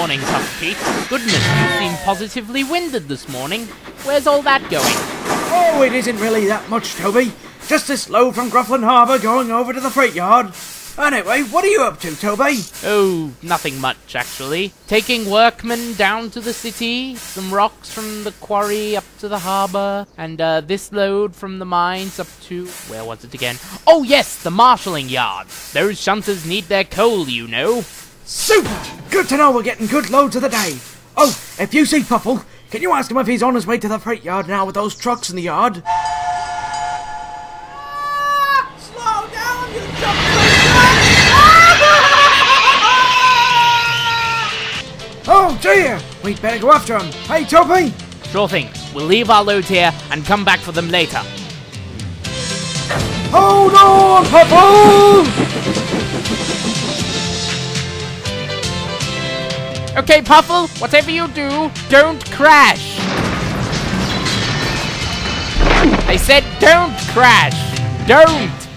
morning, Puffer Pete. Goodness, you seem positively winded this morning. Where's all that going? Oh, it isn't really that much, Toby. Just this load from Grufflin Harbour going over to the freight yard. Anyway, what are you up to, Toby? Oh, nothing much, actually. Taking workmen down to the city, some rocks from the quarry up to the harbour, and uh, this load from the mines up to. Where was it again? Oh, yes, the marshalling yard. Those shunters need their coal, you know. Super! Good to know we're getting good loads of the day. Oh, if you see Puffle, can you ask him if he's on his way to the freight yard now with those trucks in the yard? Slow down, you Oh dear! We'd better go after him. Hey, Toby! Sure thing. We'll leave our loads here and come back for them later. Hold on, Puffle! Okay, Puffle, whatever you do, don't crash. I said don't crash. Don't.